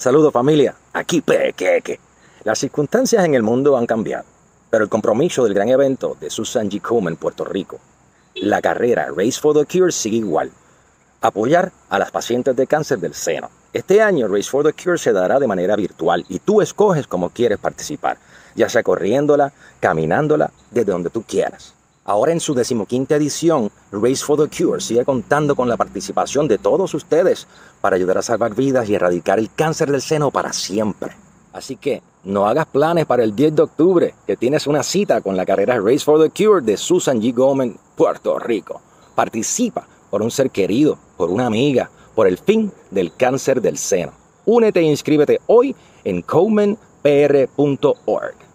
Saludos familia, aquí Pequeque. Las circunstancias en el mundo han cambiado, pero el compromiso del gran evento de Susan G. Komen en Puerto Rico, la carrera Race for the Cure sigue igual. Apoyar a las pacientes de cáncer del seno. Este año Race for the Cure se dará de manera virtual y tú escoges cómo quieres participar, ya sea corriéndola, caminándola, desde donde tú quieras. Ahora en su decimoquinta edición, Race for the Cure sigue contando con la participación de todos ustedes para ayudar a salvar vidas y erradicar el cáncer del seno para siempre. Así que no hagas planes para el 10 de octubre, que tienes una cita con la carrera Race for the Cure de Susan G. Gomen, Puerto Rico. Participa por un ser querido, por una amiga, por el fin del cáncer del seno. Únete e inscríbete hoy en colemanpr.org.